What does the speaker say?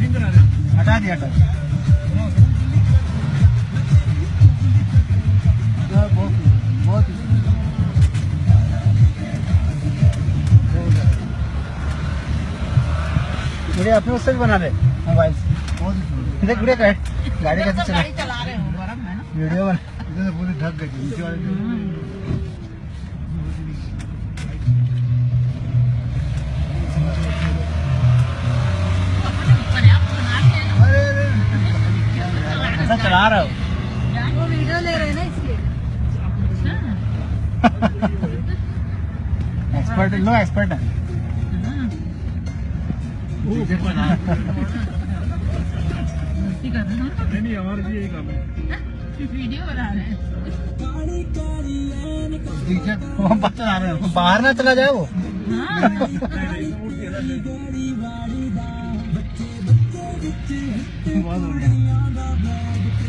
हटा दिया हटा दिया। बहुत बहुत वीडियो अपने उससे भी बना ले मोबाइल से। गाड़ी कैसे चला रहे हो गरम है। ना वीडियो बना पूरी ढक गई ऐसा चला रहा हो वो वीडियो ले रहे हैं ना इसलिए एक्सपर्ट लो एक्सपर्ट है गलती कर रहे हैं नहीं नहीं हमारे भी यही काम है वीडियो बना रहे हैं बाहर चला रहे हो बाहर ना चला जाए वो हाँ नहीं